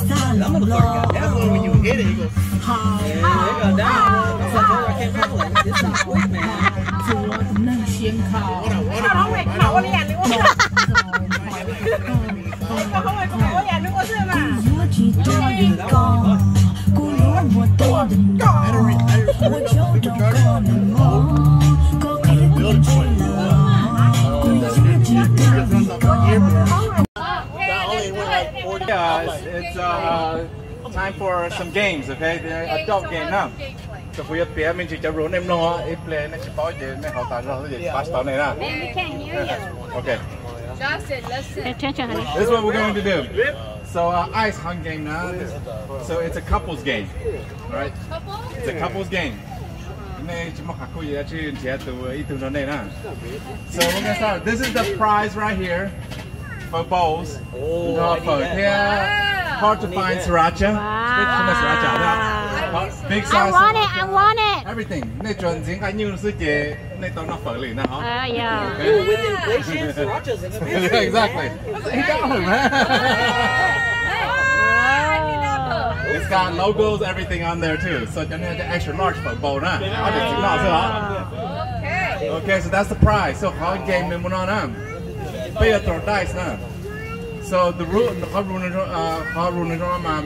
I'm gonna look at that one when you hit it. He goes, hey, there go down. That's like, oh, I can't handle it. This is quick, man. What a, what a, what a, what a, what a, what a, what a, it's, it's uh, time for some games, okay? The adult game now. So we have bia mình chỉ cho rốn em nó, ít play nó chỉ bảo gì, mấy họ tao nó gì, pass tao này nè. We can't hear you. Okay, Justin, listen. Pay attention, honey. this is what we're going to do. So uh, ice hunt game now. So it's a couples game, all right? It's a couples game. Này chỉ mắc khắc gì chứ chỉ từ ít từ nó này nè. So we're gonna start. This is the prize right here for bowls. Oh, Nó I phở need that. theo hard to find sriracha. Big famous sriracha đó. Big I size. want it, I want it. Everything. Này chuẩn diễn cái như sư chế này tao nó phở liền nè hả? Uh, yeah. Ooh, with inflation, sriracha's expensive. exactly. He got it, man. It's got logos, everything on there too. So cho nên the extra large for bowl nè. Ở đây chỉ nó thôi Okay. Okay, so that's the prize. So how game mình muốn nói Bây giờ throw dice nè. So the rule, how rule nó, uh, how rule nó mà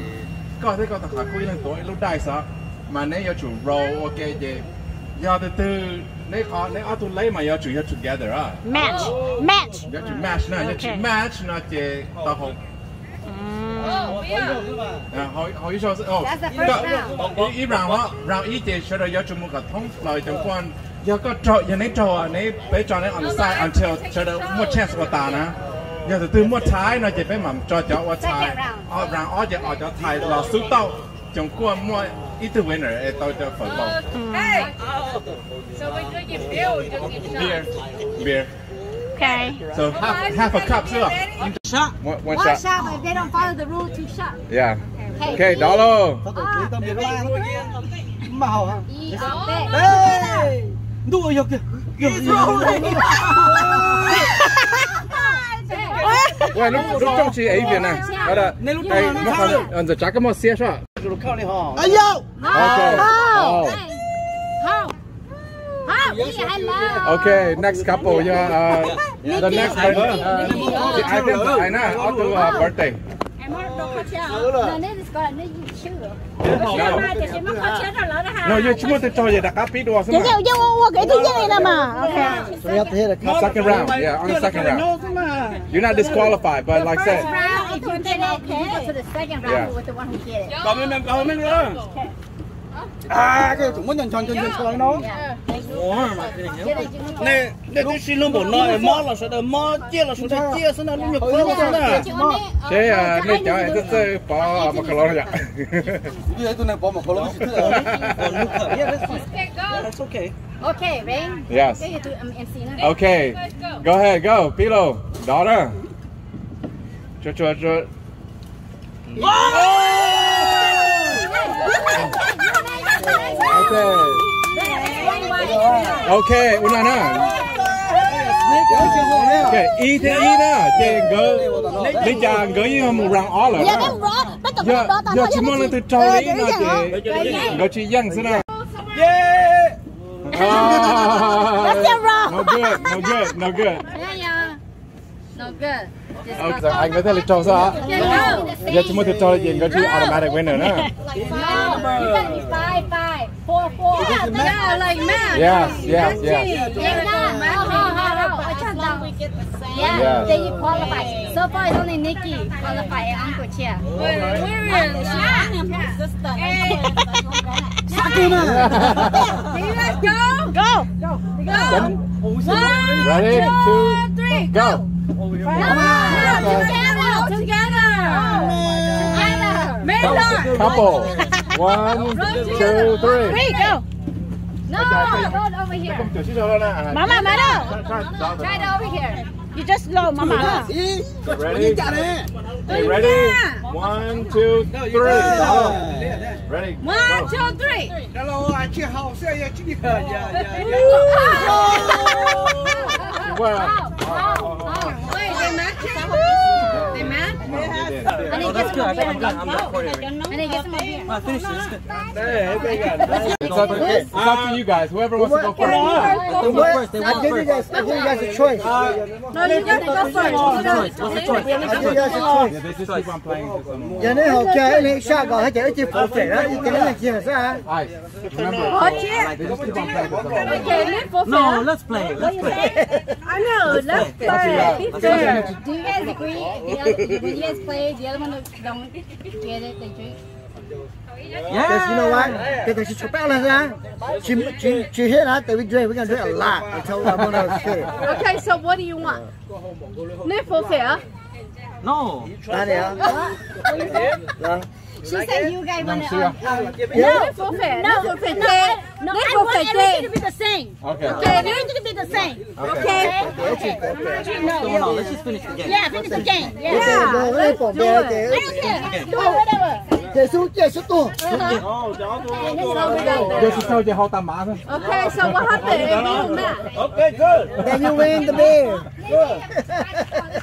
có thể có thể khai quy lên tuổi lúc dice á. Mà nếu yêu chủ roll, ok gì. Do từ từ nếu khó nếu ở tụi lấy mà yêu chủ yêu together á. Match, match. Yêu chủ match nè, yêu chủ match nó chỉ tao không. Oh, yeah. À, hỏi hỏi cho oh. That's the first round. Ý ý round á, round ý chỉ sẽ được yêu chủ một cái thông lời trong quan. Giờ có trò, giờ nếu trò, nếu bé trò này on the side until sẽ được một chance của ta nè. Giờ từ từ một thái nó chỉ phải mà cho cho. Second round. Ở round ở chỉ ở cho thái là số tao. Trong quan mua ít thứ winner, ấy tao cho phần bầu. Hey. So beer or drinking Beer, shot? beer. Okay. So half half a cup sữa. Shot. One, one One shot. shot, but if they don't follow the rule, two shots. Yeah. Okay. Okay, dollar. Có Đùa vô kìa. Kìa, kìa. 喂，lúc lúc trong chị ấy viện này, đó là đây được? còn ờ, giờ chắc một xe sao? Rồi 靠 này hò. We I love. Okay, next couple, yeah. Uh, the next one, uh, I think I know. I'll do uh, birthday. Em muốn đồ khó chơi. Nó nên có là nó gì chưa? No, Thì em muốn khó chơi rồi đó ha. no, you chúng tôi cho vậy đặt áp phí đồ Chứ chứ chứ mua cái thứ nhất này là mà. Okay. Rồi hết thế là cấp. Second round, yeah, on the second round. You're not disqualified, but like I said, First round, if you get it, you go to the second round Yeah. with the one who get it. Còn mình còn mình À, chúng muốn nhận chọn chân chân cho nó. Yeah. Nè, nè tôi xin lỗi bộ nói mò là sẽ được mò chia là sẽ được chia sẽ là lúc nhập quên sẽ là. thế uh, nên cho em cứ bỏ một cái lon vậy. Như thế tôi này bỏ một cái lỗ chỉ thứ là. Còn nước khởi. Yeah, that's. Okay, okay. Okay, Rain. Yes. Okay, you do um, MC now. Okay, go ahead, go, Pilo, daughter. Cho cho cho. Okay. Okay, una na. Okay, y thế y đó, chị gỡ, đi chà gỡ như một round all rồi Giờ Giờ chỉ muốn là từ trâu Ờ, chị nó chị, gỡ chị dân thế nào? Yeah. That's your wrong. No good, no good, no good. No good. Just Okay, giờ anh có thể lịch trâu sao? Okay, go. Giờ chỉ muốn từ trâu gì gỡ chị automatic winner nữa. No, you gotta be five, five, four, four. Yeah, like man. Yes, yes, yes. Yeah, no, how, how, how, how? As long we get the same. Yeah, Yes. then you qualify. So far, it's only Nikki qualify and Uncle Chia. Wait, where is Can you guys go? Go. Go. One, Ready, two, three, go. Come on, together, together. Together. Miller. Couple. One, two, three. Three, go. No, go over here. Tiểu sĩ đâu nè. Mama, mama. Try it over here. You just slow, mama. huh? Ý. Ready? Chả nè. Okay, ready? One, two, three. Go. Ready? One, Go. two, three. Hello, anh chị hậu xe ya chị. Yeah, yeah, yeah. Well, there. Oh, I'm It's up, to you guys. Whoever wants to go first. I give you guys a choice. Uh, no, you guys go first. What's the choice? I give you guys a choice. Yeah, playing no. Let's shot go. Hey. You can Remember. No, let's play. Let's play. I know. Let's play. Do you guys agree? Do you guys play? Do you Because you know what? Because she chop out lah, she she she hit that we drink, we gonna drink a lot. I told her I'm gonna say. Okay, so what do you want? For fair. No. 哪里 She like said it? you guys want to. Um, um, no, forfeit. No, forfeit. No, no, no, I want everything to be the same. Okay. Okay. Everything to be the same. Okay. Okay. okay. No. Let's just finish the game. Yeah, finish the game. Yeah. yeah. Let's do it. I don't care. Do whatever. Jesús, Jesús tú. Yo just told you how that matter. Okay, so what happened? Okay, good. Then you win the beer. Good.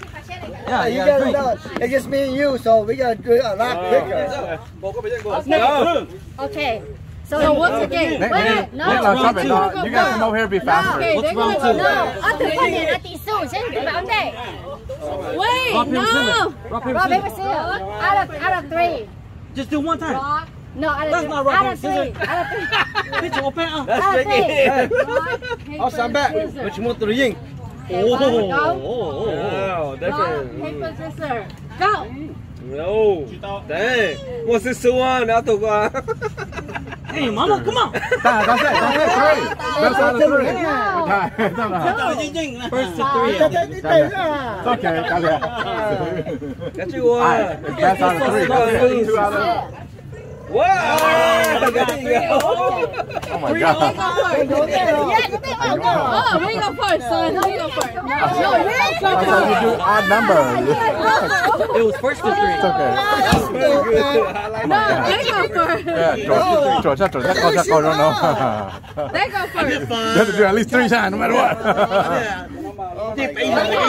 Yeah, you, gotta, know. It's just me and you, so we gotta do it a lot quicker. Okay. So, so what's the game? Wait, wait, no. Wait, no, stop it. No. You guys come over here be faster. No. What's round two? No. 어떤 판이야? 나 있어. 지금 가운데. Wait, no. Rock, paper, scissors. Out of, out of three. Just do one time. Rock. No, out of That's three. not rock, paper, scissors. Out of three. Bitch, open up. That's tricky. Oh, stand back. But you want to ring. Okay, one, go. Wow, that's Rock, paper, scissors. Go. No. Dang. What's this one? I'll talk about. Hey, mama, come on. That's it. That's it. Three. That's out of three. Okay. No, no. First to three. 你对啦 It's。okay. Got it. That's you Alright, one. it's best out of three. That's it. Two out of. Wow! Oh, there you go. Oh my god. Yeah, go there. Oh, where you go first, son? Where you go first? No, you go first. You do odd numbers. It was first to three. It's okay. Oh, no, they go first. Yeah, George, George, George, George, George, George, no. They go first. You have to do at least three times, no matter what. Yeah. Oh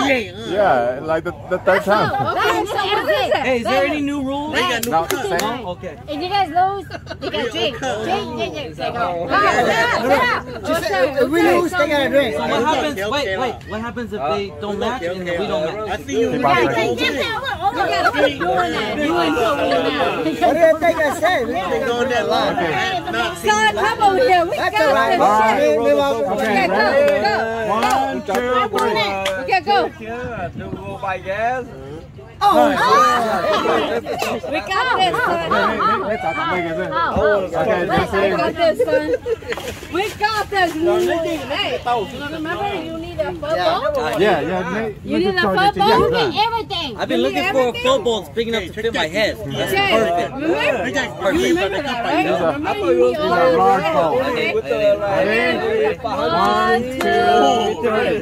yeah, like the, the third time. Hey, is there any new rules? No, same. No? Okay. If you guys lose, you can drink. Drink, drink, drink. They go. She said, if we lose, they gotta drink. So what happens? Wait, wait. What happens if they don't match and we don't match? Keep on drinking. You gotta keep doing that. You ain't doing that. What do you think I said? Ain't Going that long. Son, come over here. We got this shit. Okay, go, go. One, two, three. Okay, go. go buy gas. We got this, son. Wait, wait, stop. Wait, is it? Okay, that's We got it. this, son. We got this. Hey, remember you need a football? Yeah, yeah. Nate, You look need at a Georgia. football? Yeah, done. Everything. I've been looking for a football that's big enough to fit my head. That's Okay, perfect. remember? You remember that, right? These are- Remember you need these all are of large that, balls. okay? With the Ready? One, two, three.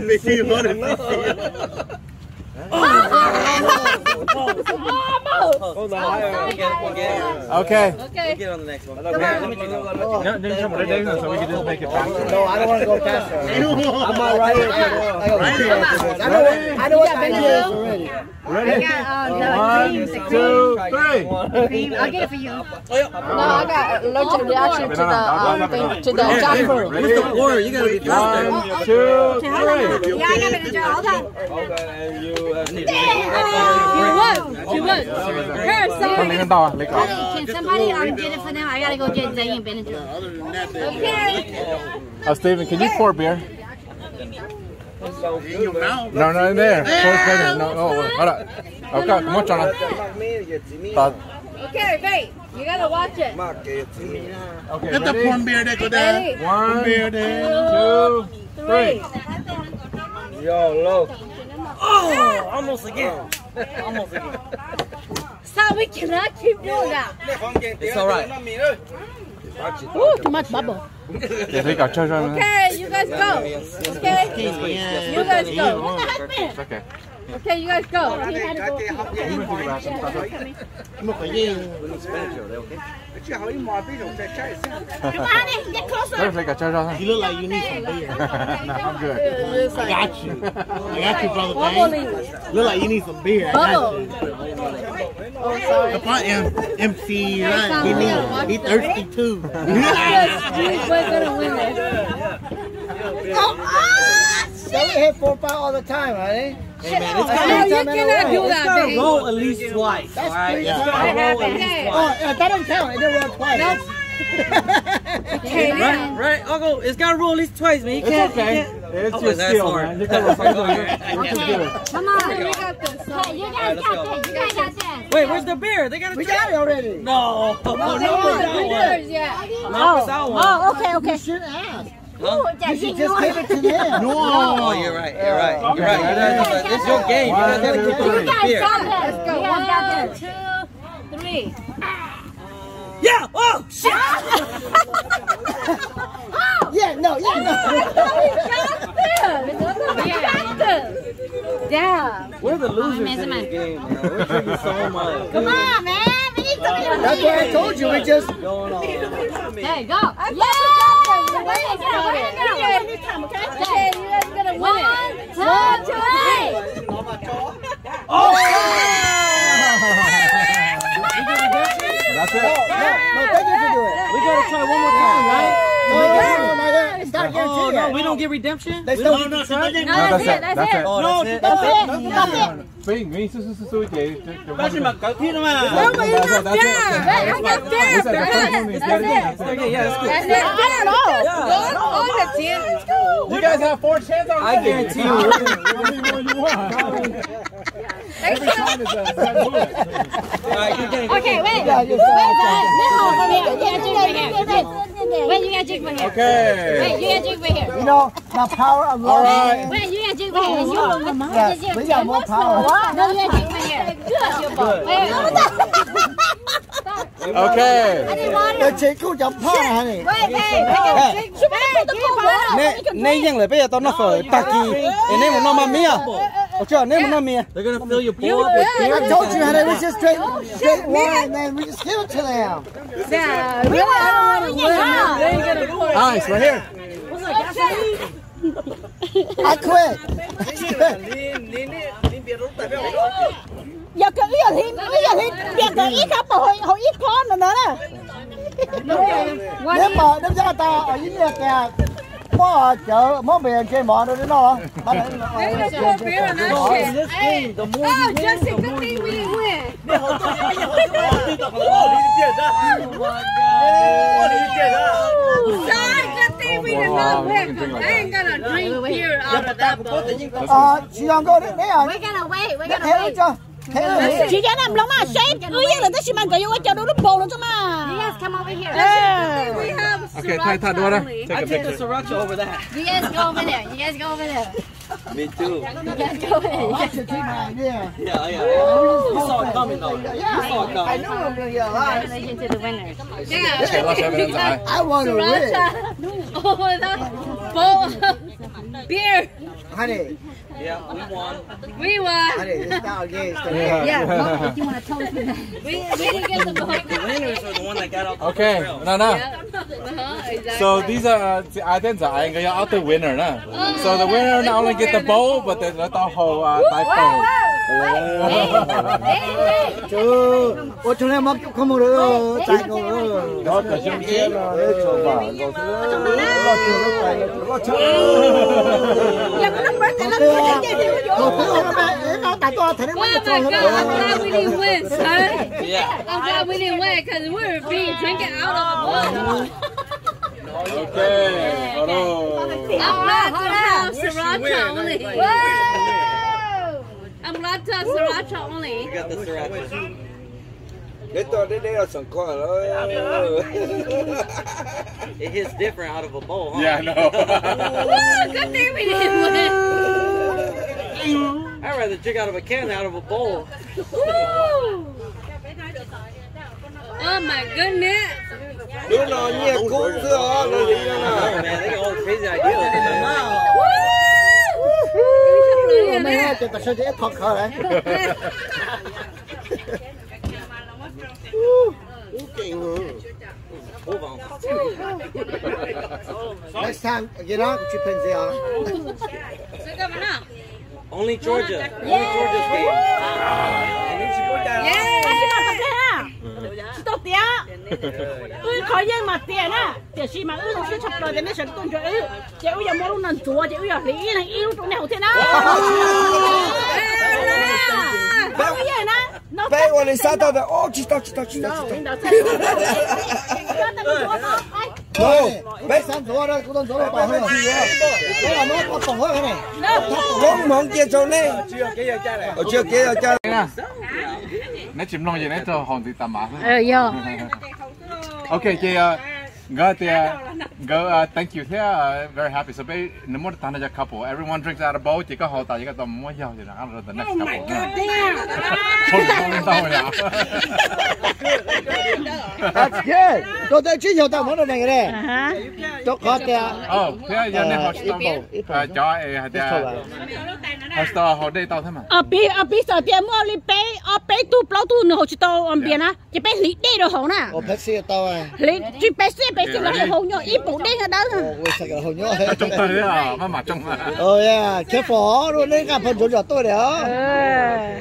almost. Okay. Okay. Get on the next one. No, no, no, no, no, so we can just make it faster. No, I don't want to go faster. I'm all right here. I got one here. I know what, I know what the idea is already. Ready? Got, uh, one, two, three. I'll get it for you. No, I got allergic reaction to the um, thing, to the jackfruit. What's the water? You gotta be faster. One, two, oh, oh, three. Oh, yeah, I got it. Hold on. Hold on, and you. You look. Her, somebody. Can somebody um, get it for them? I gotta go get Zayn and Benadryl. Okay. Uh, Steven, can you pour beer? No, no, in there. Pour it. No, no, hold up. Okay, come on, John. Stop. Okay, wait. You gotta watch it. Okay, Get the ready? corn beer that go there. One, beer Ready? two, three. Yo, low. Oh, almost again. Almost again. Stop. We cannot keep doing that. It's alright. Ooh, too much bubble. okay, you guys go. Okay, you guys go. What the heck. Okay, you guys go. He had to go. Get closer. You look like you need some beer. no, I'm good. I got you. I got you, brother. Look like you need some beer. I. Oh, sorry. The part M MC right. He need he thirsty too. We're gonna win this. Oh, ah, don't hit four five all the time, honey. Hey man, it's Oh, gotta, you cannot do that, it's that, gotta roll at least twice. That's alright? three It's times. gotta roll at least Okay. Oh, that don't count. It didn't roll twice. Okay, Right, right, Uncle, it's gotta roll at least twice, man. You It's can't, okay. you can't. It's Oh, your that's skill, hard. man. You gotta work on it. Alright, Just do it. Come on. we got this. Hey, you guys got this. You guys got this. Wait, where's the beer? They gotta We drink. got it already. No. Come on, no, we did, yeah. Not for that one. Oh, okay, You okay. shouldn't ask. Ooh, You that's should just give it to them. Oh, you're right. You're right. You're right. You're right. This is your game. You guys gotta keep One, the You guys beer. got this. Let's go. You One, guys got this. two, three. Yeah. Oh shit. Yeah, no, yeah, No. Yeah. We're the losers man, in man. this game, man. We're drinking so much. Come on, man. We need no. some That's what I told you. We just. Going on. Hey, go. I Yeah. don't get redemption? They still don't, no, no, no, that's, it. That's, it. no, that's, it. That's it. Vem, vem, se se se oye. Pásame más, calcina más. No, but it's not fair. That's not fair. That's it. That's it. that's it. That's it. not fair at all. Go on the team. You guys have four chances. I guarantee you. What do you want? Every is a. All right. Okay, wait. Yeah, Wait, wait. This one from here. You gotta drink right here. Wait, you gotta drink right here. Okay. Wait, you gotta drink right here. You know, the power of All love. right. Wait, you gotta drink right here. You, Yeah, we got more power. No, you gotta drink right here. That's your. Wait, Okay. Tôi chỉ cứu chậm thôi hả này. Nè, nè yang lại bây giờ tao nó phở tạc kỳ. Để nè nó mà mía. Ở chưa, nè một nó mía. They're gonna fill your bowl up with beer. I told you, honey, we just straight, straight wine, man. We just give it to them. Yeah, don't want to win. Nice, right here. I quit. Giờ cái ý thì bây giờ thì việc cái ít khắp hồi hồi ít con rồi nữa nè. Nếu mà nếu ra ta ở dưới nhà kìa, có chợ món bè trên mỏ đâu đến đó. Oh, bowl. Ờ, chị Hồng cô đến đấy rồi. We're gonna wait. We're gonna wait. Chị cho em lòng mà shape. Ư yên là tới chị mang cái yêu cho nó bầu nó cho mà. Guys come over here. We have Okay, Thai Thai, do. I take the sriracha over that. You guys go over there. You guys go over there. Me too. You guys go over there. Chị chị này đi. Yeah, yeah, yeah. You saw it coming though. You saw it I coming. knew I'm gonna get alive. Congratulations to the winners. Yeah. Okay, let's have it inside. I want to win. Sriracha over that bowl of beer. Honey, Yeah, we won. We won. honey, it's not a game. It's the Yeah. We, we didn't get the bowl. The winners are the one that got out the Okay, grill. no, no. Uh-huh, exactly. So these are uh, I didn't say I got the winner, no. So the winner not only get the bowl, but the the whole uh, typhoon. Chứ, ôi chúng em mắc không một đứa chạy ngồi. Đó cả chúng kia là cho bà có thứ Lo chưa nó chạy lo chưa. Giờ nó tại tôi thấy. I'm glad we didn't win, son. Yeah. I'm glad we didn't win because we were being drinking out of the bowl. Okay. Hello. I'm glad to have sriracha only. I'm glad to have sriracha only. We got the sriracha. Đến tôi đến đây là sẵn có rồi. It hits different out of a bowl, huh? Yeah, I know. Woo, good thing we didn't win. I'd rather drink out of a can than out of a bowl. Woo. Oh my goodness. Đứa nào nhẹ cũ xưa là gì nè. Woo. Mày nghe cho tao sẽ dễ thật hả đấy. On. Next time, you know, à? Look up now. Only Georgia. Only Georgia's game tia ư khó yên mà tia na, tia xì mà ư không sẽ chọc rồi thì mới sẽ tuân cho ư. Chị ư giờ mua luôn nần chúa chị ư giờ lý này yêu này nào thế na. không gì na. nó bé quan sao tao đã ô chỉ tao chỉ tao chỉ tao chỉ tao. bé sáng chúa đó cũng đó đó là nó có hơn không mong kia chỗ này. Chưa kia giờ cha. Cha này ờ, nãy chìm lòng gì nãy cho hòn thì tầm mà Ờ, yo. ok chị Go there. Uh, go. Uh, thank you. Here, uh, very happy. So, be no more than a couple. Everyone drinks out of bowl. Chỉ có hồ tại chỉ có tầm mua dầu thì là ăn the next oh couple. Oh my god! Damn. That's good. Tôi tới chín hồ tao muốn được này đây. Uh-huh. Tôi có thể. Uh, oh, thế giờ này hồ tao cho ai hả? Hồ tao hồ đây tao thế mà. Ở bên ở bên sở tiền mua lên bé ở bé tu plau tu nữa hồ chỉ tao ờ, dạ. ở bên á chỉ bé lý đây rồi hồ nè. Ở bé xe tao à. Lý chỉ bé xe bị xin lỗi hồn nhỏ ít bụng đi ra đó trong tay đấy à má mặt trong ờ à chế phó luôn đấy cả phần chỗ nhỏ tôi đấy đó ờ.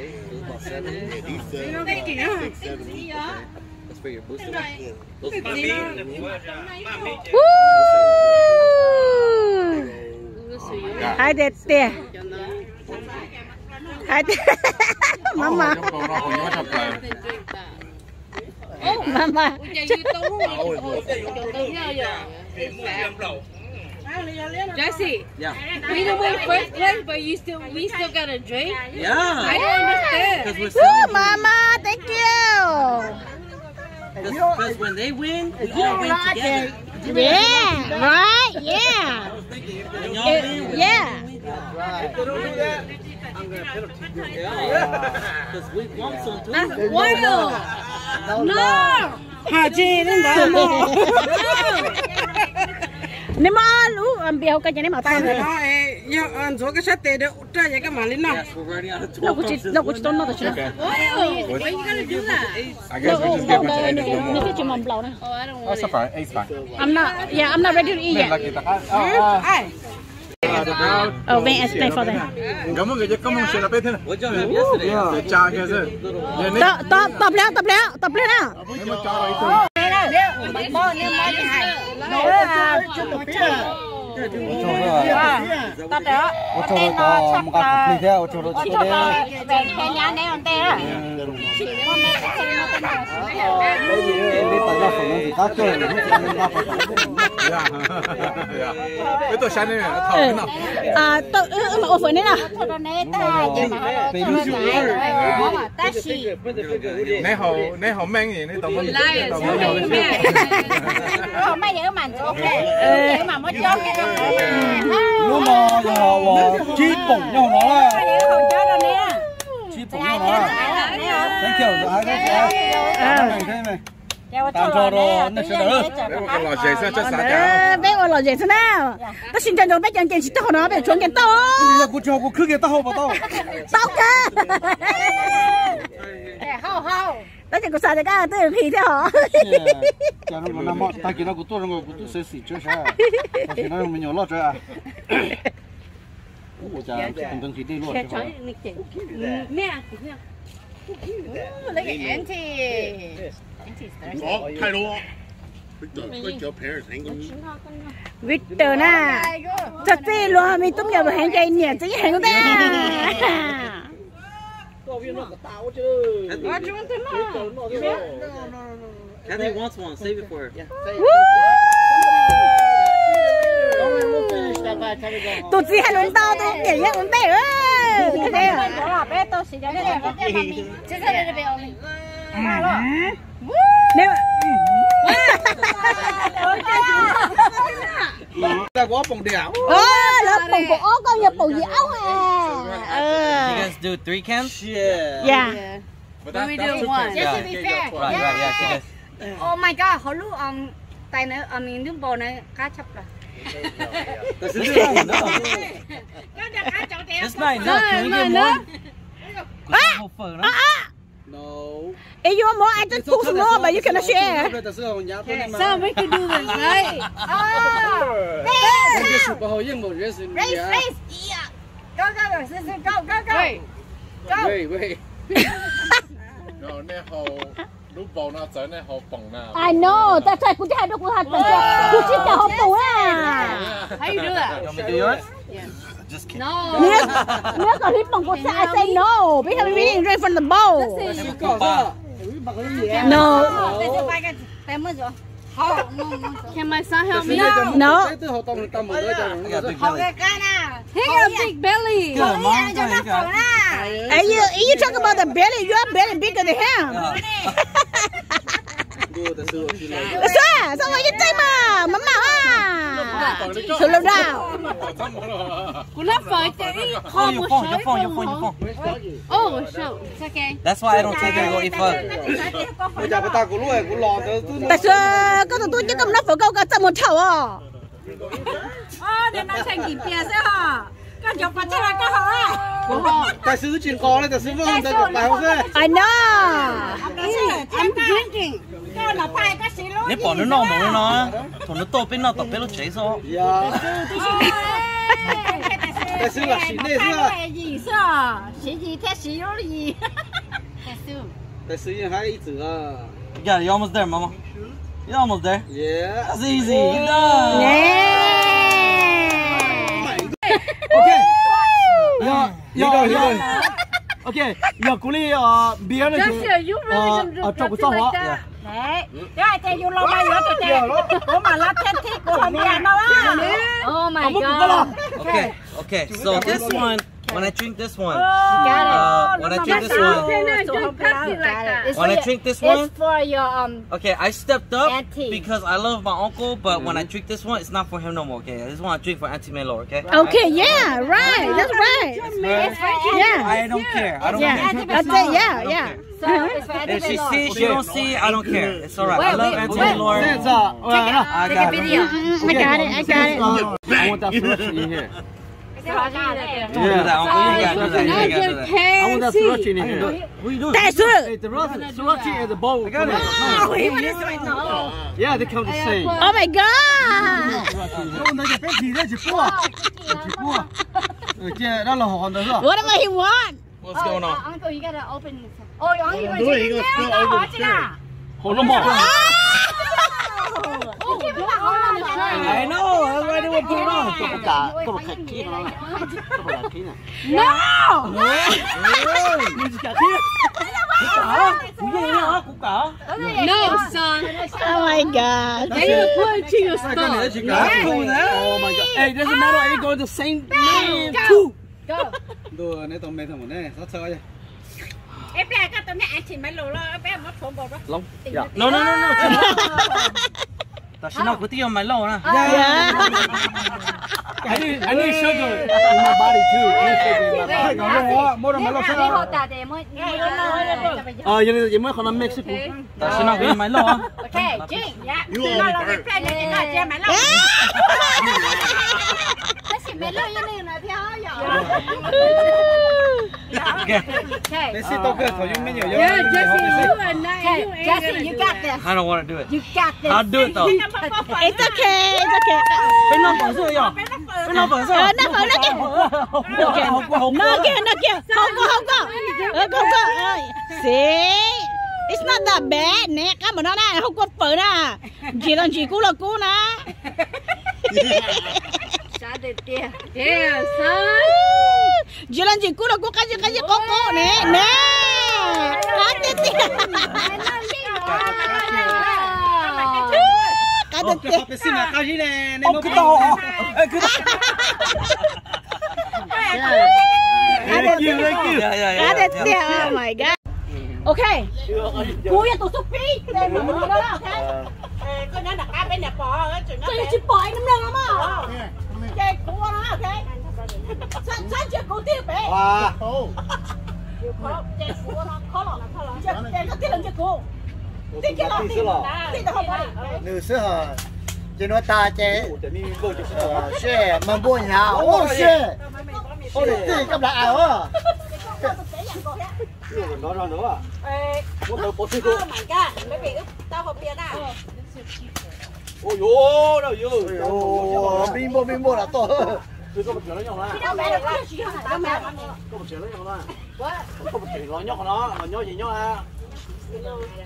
hai đẹp tè. Hai đẹp mama. Oh, mama Jesse. Yeah. We the way first place, but you still we still got a drink. Yeah. I don't understand. Ooh, mama thank you. Because when they win, we all win together. yeah right? Yeah When y'all win, we yeah Because we want some too. That's wild. No. hà chi đến đó nếu mà lú ăn biểu cái này mà tay Này, nó ấy giờ ăn số cái sách tiền được chơi vậy cái mà lên nào nó cũng chỉ nó cũng chỉ tốn nó thôi chứ okay Why you gonna do that? I guess we just give it to Andy nó mầm blau nè Oh, I don't oh want it's fine it's fine I'm not yeah I'm not ready to eat yet kita kan Oh, wait, I stay for them. Come on, get come on, shut up, it. What you have yesterday? Yeah, cha ke se. Top, top, top le, top le, top le na. Nemo cha right. Ne, ne, ne, ma ne ma ni hai. No, chum chum. à ta đó ô tô đó một cái đi theo ô tô đó chỉ cho về cái nhà này còn tê à chỉ có mẹ cái nó tên là cái gì đi tới đó không thì khác chơi cái tôi sáng này thầu cái nào à tôi ư mà ô phơi này nào tôi đó này ta giờ mà nó ta xì nãy hậu nãy hậu mang gì nãy tổng mình tổng mình hậu mang gì mà chỗ cái mà mới chỗ cái nó mò giờ bỏ chi bổng nhau nó là chi bổng nhau nó là cái kiểu giá cái này này tạm cho đồ nó sẽ đỡ bé một lò dề sao cho sáng cả bé một lò dề sao nào tao xin chân cho bé chân chân chỉ tao nó bé chuẩn cái tao là cô cho cô cứ cái tao vào tao tao cả hao hao nó chỉ có sao cái tôi khi thế hả cho nó nó mọ ta kia nó cũng tốt rồi cũng tốt xí xí chứ sao thì nó mình nhỏ lót rồi à ủa chà từng từng khi đi luôn mẹ lấy cái anh chị anh chị có thay luôn Victor na, thật sự luôn mình tụm nhau hàng dây nhỉ, chỉ hàng đó. Kathy wants one. Save it for her. tôi chỉ hay luôn tao tôi nhảy nhảy luôn bé ơi cái này à đó là bé tôi sẽ cho cái này cái mami chứ sao đây bé ông nếu Là có phòng đẻo. ơ là bụng của ốc con nhập gì ốc à You ờ guys do three cans? Yeah. yeah But that's we do one. just to be fair Right, right, yeah, she does. oh my god họ lúc ông tay nữa ông mình nước bò này cá chập rồi This is fine. No. It's fine. No, can we get more? lắm. à No. If you want more, I just post more, but you cannot share. So we can do this, right? oh! Race! Race! Race! Yeah! Go, go, go, sister, go, go, go! Wait! Go! Wait, wait. no, ne ho. Lúc bầu nó tới này họ bỏng nào. I know, that's why cũng chưa được cũng hạt bỏng. Cũng chưa được họ bỏng à. How you do that? You want me to do it? Yeah. Just kidding. No. Milk, milk or hip mong kosa. I say no because we didn't drink from the bowl. No. Can my son help me? No. No. He got a big belly. Are you, you talk about the belly? Your belly bigger than him. That's right. So what you think mà mắm mạo à slow down Cú lắp phải chạy Oh, your một phone, your phone, your phone, your phone. Oh. It's okay. That's why I don't take it eat food. Bây giờ ta cũng lui cũng lò tới tại sao có tụi tôi chỉ cầm nó phải câu cả trăm một chậu à Ờ, để nó thành kỷ bia sẽ hả? Các chồng bắt ra các họ á. ta sử chuyện có đấy ta sử vâng ta chụp bài không thế I know I'm drinking. Nếu bỏ nó no bỏ nó thằng nó to bên nó tập bên nó cháy sao? dạ ta sử là xí này Cái gì sao? Xí gì thế xí lối gì? ta sử hai ít chữ à You got it. You almost there, mama. You're almost there. yeah That's easy. You done. Ờ bia này Just here, you really ờ can do ở trong cái something sau like á. that. Đấy. Cái ai theo lo bao giờ tôi theo. Có mà lá thiết thiết của không nhà đâu á. Oh my god. Okay. Okay. So this one, when I drink this one, Got uh, when I drink this one, Okay, no, don't pass it like when I drink this one, it's for your um. okay, I stepped up Auntie. because I love my uncle, but when I drink this one, it's not for him no more. Okay, I just want to drink for Auntie Melo. Okay. okay yeah right that's right yeah I don't care. I don't yeah care. that's it yeah yeah So If she Auntie see, she don't see, I don't care. It's alright. I love Auntie wait. Lord. Thế Take a it. video. I got it I got it I want that sriracha in here. That's it Hey, the sriracha, sriracha and the bowl. I got it. Yeah, they come the same. oh my god Không, nó chỉ phải chỉ đấy, chỉ bua. Chỉ bua. Ừ, chứ đó là hòn rồi. whatever he want What's going on? Uh, uncle, you gotta open. Oh, your uncle, you Do gonna it, you take go it spill over the chair. Hold on, Oh. I know. That's why they were put it on. Wait, Có cả, wait, có một wait, khạch wait, khí wait, nó. wait. Có một khạch khí này. No, son. oh my god They to it to your stomach. Oh my god. Hey, doesn't matter. You go the same name too. Đồ này tao mê thằng này, rất sợ vậy. Em bé cái tụi này ăn chỉ mấy lỗ lo, em bé mất phone bột đó. Long. No, no, no, no. That's not good on my low, huh? yeah I need, I need sugar in my body too. I need sugar in my body. Có mua Nếu đâu mà đi hộp tà thì mới. Ờ, vậy nên vậy mới còn Mexico. That's not good on my low, huh? Okay, Jing. Dạ. You Lo all lo be cái burnt. play này cái chia mấy lỗ. Nó chỉ biết lời như này theo Okay. Okay. Messi tao cơ thổi mấy nhiều Yeah, Jesse, you and I, Okay, you ain't Jesse, gonna you got that. this. I don't want to do it. You got this. I'll do it though. it's okay it's okay. Bên nó vẫn sợ nhở? Bên nó vẫn sợ. Ờ, nó vẫn nó không qua không nó kia nó kia không có không có. ờ, không có. Ờ, see it's not that bad nè. Cái mà nó nè không có phở nè. Chỉ là chỉ cú là cú nè Yeah, son. chỉ là chỉ cú là cú cái gì cái gì có có nè nè. Cái gì gì cái gì gì Messi là cái gì nè, Ông cứ to. Cứ Thank you, thank you. Yeah, yeah, cái yeah. gì gì oh my god. Okay cú ya tụi súp phi đây mà mình đó. Ok Cái nó đặt cái bên này bỏ, cái chuyện nó chỉ bỏi năm lần lắm à. Cái cú nó ok. Sao sao chưa cú tiếp bé. Wow. Cái cú nó khó lắm khó lắm. Cái cái nó tiếp lần cái cú. Tiếp cái nó tiếp. Tiếp nó không phải. nữ sư hả chỉ nói ta chế Ủa, để đi vô cho ờ xe mà mua nhà ô xe ô để tiền cầm lại ảo à nó ra nữa à? Một đầu bột xíu. Oh my god, mấy vị tao không biết à. Ôi dồi, đâu dồi. ô bimbo bimbo là to Tôi có một chuyện nó? Nó bé. Có một chuyện nó nhọc ra. Có một chuyện nó nhọc nó, nó nhọc gì nhọc à?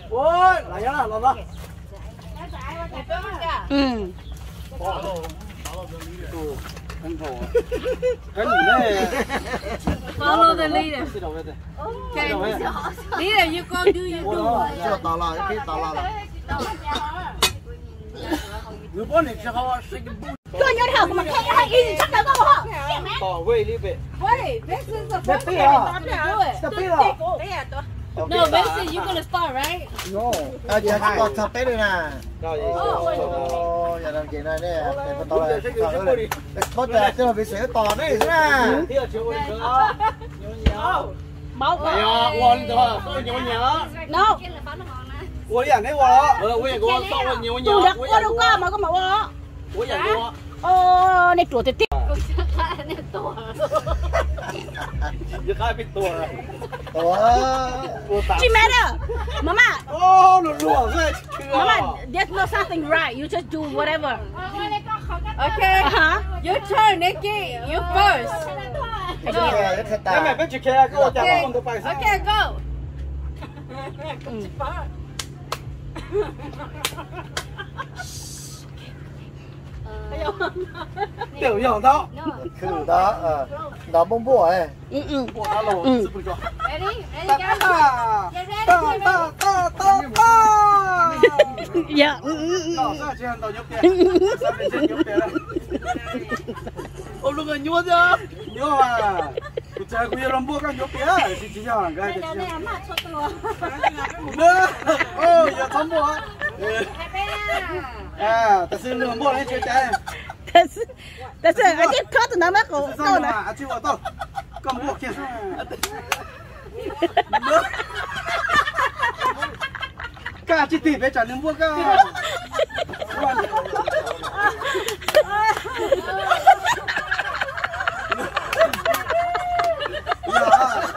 ôi lại nhá là nó ừ đây Follow the leader. Okay. Leader, you go do you do. tao là tao là 如果你之后是个不 tôi nhớ thở mà khen hay in chắc là có hả 保卫里边， Wait, this is the 那 first 对 time 啊 I'm，gonna do it. 那对了， No, this is you gonna start, right? no， à giờ có tập đấy nè 到底 ồ giờ làm gì này nè để bắt đầu là Cái gì cái gì? có thể cho bị sửa tò đấy nè 第二球我球啊，牛牛， máu 哎呀，我你的，我牛牛， no 我演那我了，呃，我演过，到我牛牛， tôi đã 我 có 演 đâu 过， có mà có mà có 我演过， ô này chuột thì tiếc 你看别多了， ủa 我打， chị mẹ đó mama 哦，裸裸在车 mama，there's no something right you just do whatever Okay. hả Your turn, Nikki. You first. cái này cái thật 哎，买 ta 别去开，给我讲 Okay. 我们都拜上。 Okay, go. 还有羊刀，啃的啊，老蹦蹦哎，嗯嗯，我打了我吃不着。来来，dạ. Ông lúc này nhúa chưa nhúa à cụ cha cụ yêu làm bố các nhúa kia. Chị chị nhỏ hàng gai chị. nhỏ hàng gai nữa ô giờ thắm bố à ta xin làm bố lên chơi chơi ta xin ta xin anh à, tiếp thoát từ năm mắt của tôi này anh chịu vào tôi cầm bố kia. Nữa cả chị tìm về trả nên mua cả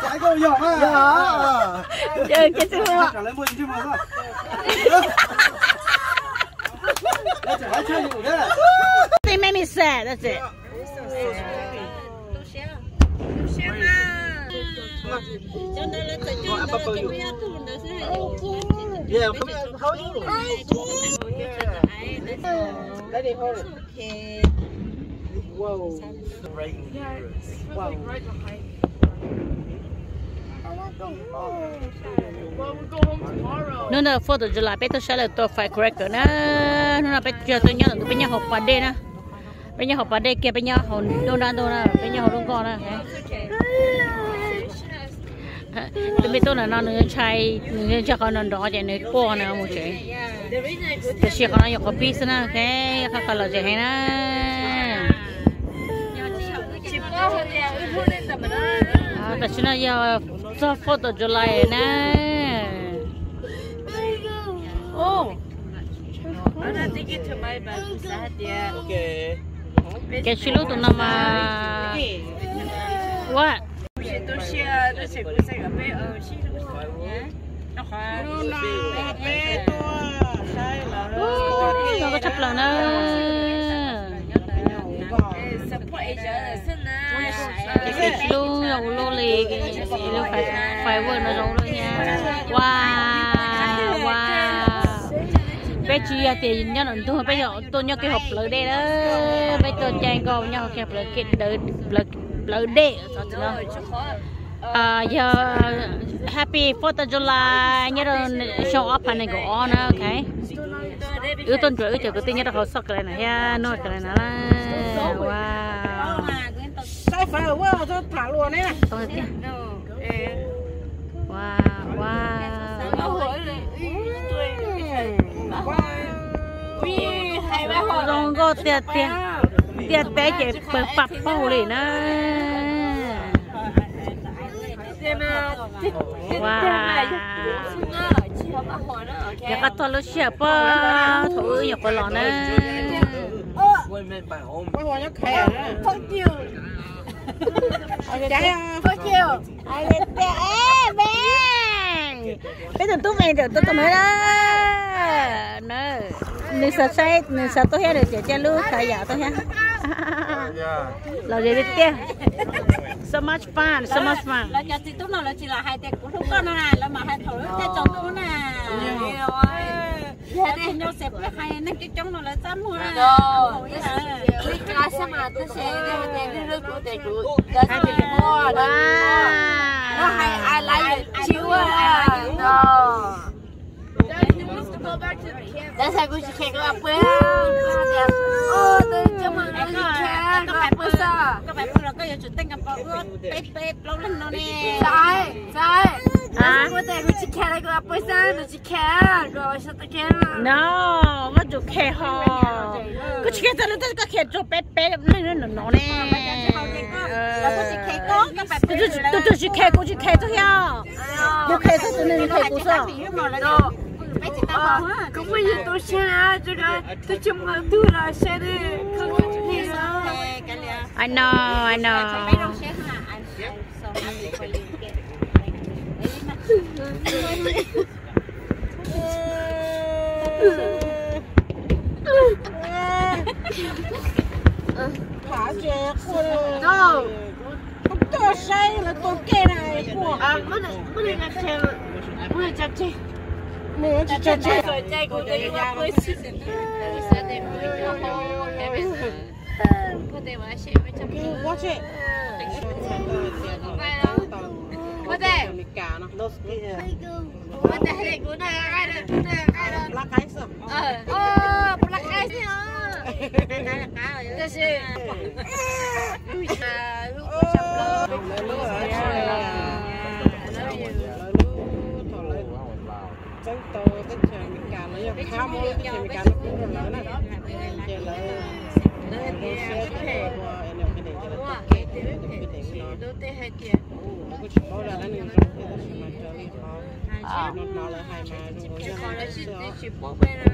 trái câu nhỏ mà nhỏ cái chứ không trả lương mua chứ mà đây chỉ phải chơi nhiều they make me sad that's it Hãy Yeah, come here. How are you? Let it hold it. Whoa. Wow. nó là photo cho lại tôi sẽ là tôi phải correct nó nó là bé cho tôi nhớ là tôi nhớ học bài đê nè bé nhớ học bài đê kia bé nhớ học đâu ra đâu nè bé nhớ học đâu con nè tôi biết tôi là nó nữa trai nữa cho con nó đó vậy nữa cô nè một chuyện? Tôi con nó học copy nè cái các con là gì hay à tôi sẽ nói giờ cho photo lại nè ô Okay. Cái xí lúc tụi nó mà what nó có chấp lần đó cái cái xí lúc dầu lô lì cái lúc phải phải vừa nó dầu luôn nha wow wow bé chi à tiền nhớ nó tôi bây giờ tôi nhớ cái hộp lỡ đây đó bây chạy cầu nhau cái hộp lỡ cái lỡ lỡ lỡ đệ sao à giờ happy Fourth of July nhớ đừng show up này của on ok ưu tiên chuỗi ưu cái tin nhớ là họ cái này nha nói cái này là wow Sai phải wow wow tôi thả luôn đấy. Không được nha. wow wow Rong go tiệt tiệt tiệt té chỉ bật bập bao lì nè wow giờ có tôi lúc xưa bơ thủ giờ có lọ nè Cái hoa nó khè. Fuck you. Trái fuck you. ai lên té ê bé bây giờ tôi về rồi tôi tôi nói đó nè nè sợ say nè sợ tôi hết rồi chị cha lưu khai giả tôi ha. Là gì biết kia? So much fun so much fun. Là cho chị tốt nào là chỉ là hai tẹt của lúc con này là mà hai thầu lúc tẹt chồng tôi nè. Thế đây nhau sẽ phải hai nó cái trong nó là chăm mua nè rồi mà tôi nó ai lại chiếu à đó That's how good you can't go up. With. Oh, the jump on the cat. các bạn bữa các bạn bữa là có chuyện tình cảm bảo ước bếp bếp lâu lên nó nè Sai, sai. À, có thể của chị cat go up with sa, nó chị cat rồi sao tôi cat. no what do care ho cứ chỉ cái đó cái cái cho bé bé nó nó nó nè là có có các tôi tôi tôi tôi chỉ chỉ care? thôi ha cô care thôi tôi nên care cô sao Không phải như tôi xe tôi đã tôi chụp ngân tôi là xe đi, không có gì đâu. I know I know. Đâu? tôi say là tôi kê này của À, bữa nay gặp xe, bữa nay gặp xe. Mẹ chị chơi chơi rồi chơi của tôi gặp với chị. watch it Có thể. Có thể hay Để này ai đó, của này ai đó. là cái sợ Ờ, ờ, black eyes nữa. Đây À, chân to cái chuyện mình cả nó như khá mua cái chuyện mình cả nó cũng rồi này chỉ là nó đi xe cái này qua em cái này cái là cái cái cái cái nó Đôi tay hai kia. cũng chỉ có là nó nhìn trong cái mà chơi đi nó nó là hai mà đúng rồi Còn là chị chị bố bên đó.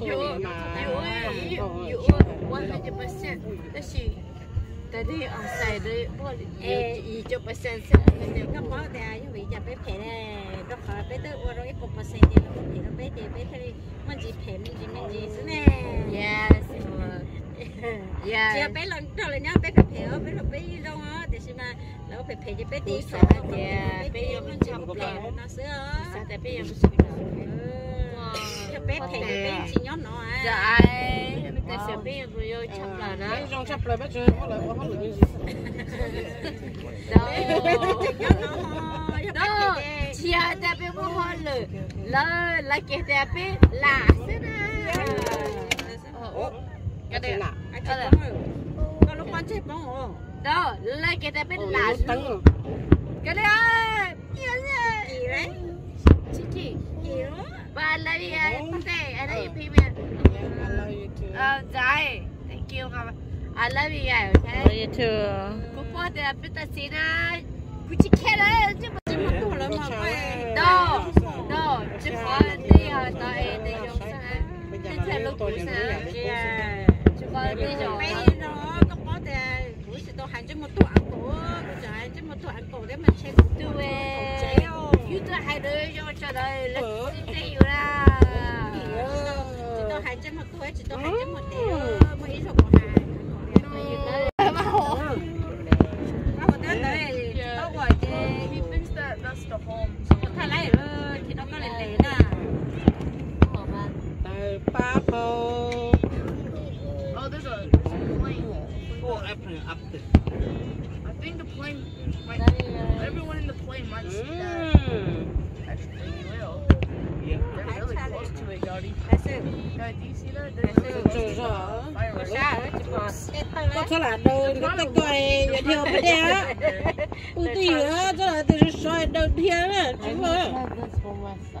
tôi You, mà you, you, you, one hundred percent. 但是，tadi on sai đấy bọn e ý cho percent sẽ là nếu các bác thì ai cũng bị chặt bé phe này các khó bé tự qua rồi có percent thì nó thì nó bé thì bé thì mình chỉ phe mình chỉ mình chỉ thế này yes yeah chưa à, bé lần đầu là nhau bé phải phe bé là bé long á. Thì xem mà nó phải phe cho bé tí sợ yeah bé giờ mình chăm một lần nó sữa sao tại bé giờ mình chăm một lần bé phe thì bé chỉ nhóm nó à. Dạ, Đâu. à, lử. Là, là cái bây là thế nào. cái này Cái này ơi, yes, yes. gì đấy chị. gì đó Và là đi, à, đây, ở đây, premier. Ờ, dạ, thank you. I love you guys, okay? you too. Cô để biết xin à, cô chỉ khéo đấy, chứ mà chỉ mà tu là mà Đâu, đâu, chỉ có đi à, tại đi trong xã, đi theo lúc của xã, chỉ có đi trong bây giờ có có thể buổi sự tôi hành cho một tuổi ăn cổ trái cho một tuổi ăn cổ mình xem tu về, một hai Mà một đứa tới tôi gọi chứ He thinks that that's the home. một thay lại rồi thì nó có lệ lệ nè Từ ba phố. Oh, there's a plane. Cô ép này ấp từ. I think the plane might. Everyone in the plane might see that. Actually, you will. They're really close to it, Yachty. đại sư Guys, do you see that? There's Trời rõ. fireworks. sao Có là nó tách coi bên đây á. Từ soi đầu thiên á, chứ mà.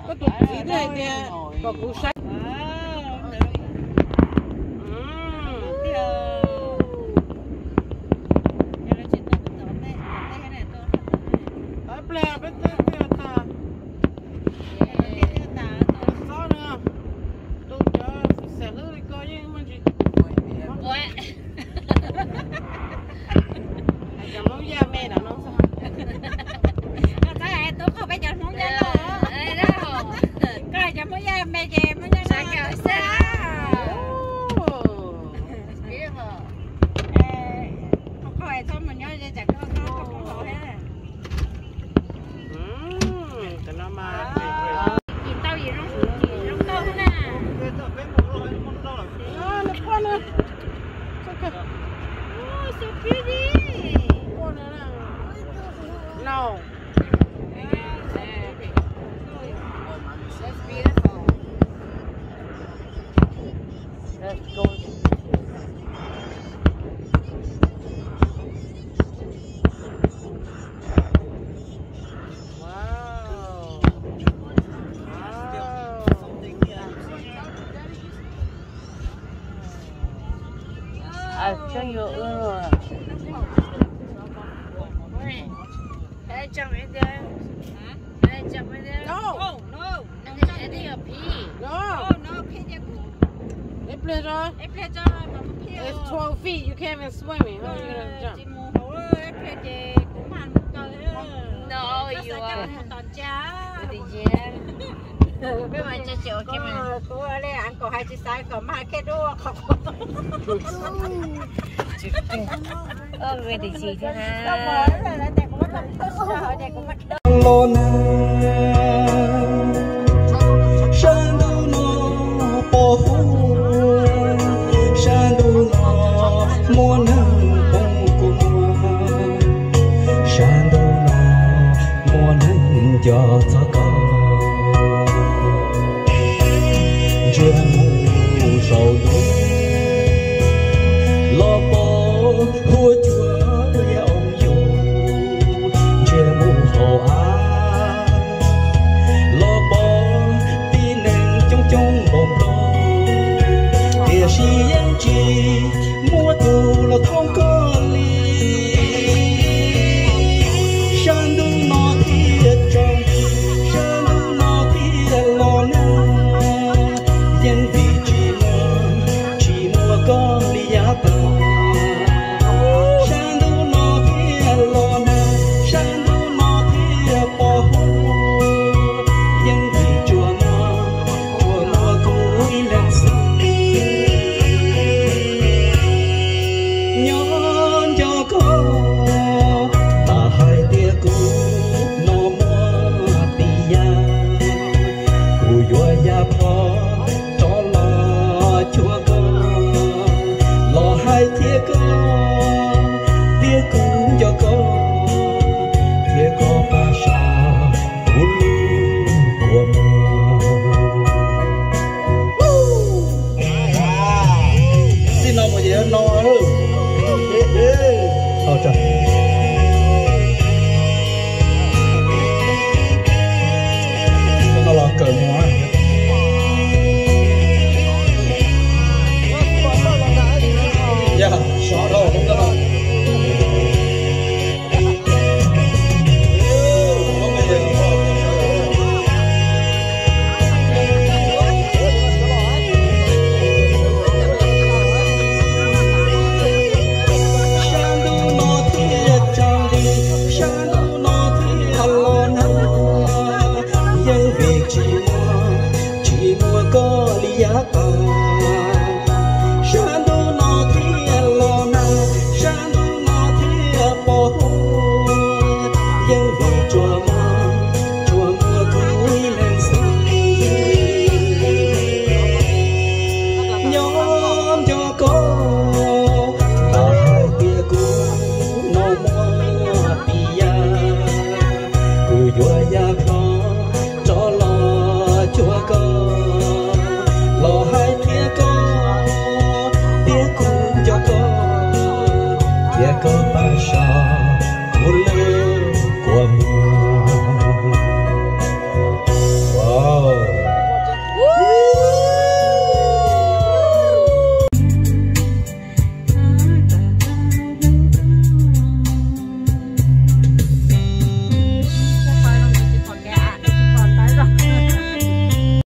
Có tụt gì đây nè, có cú sách. Ple bên F-plate on? F-plate on, It's 12 feet, you can't even swim it. How are you gonna jump? No, you are. Yeah. Bây giờ chị chịu kim mà cô ấy ăn có hai chiếc sai có mà cái đua không. Ơ về thì chị thế ha. Lôn.